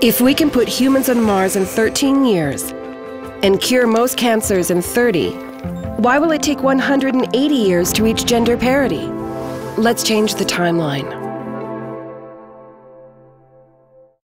If we can put humans on Mars in 13 years and cure most cancers in 30, why will it take 180 years to reach gender parity? Let's change the timeline.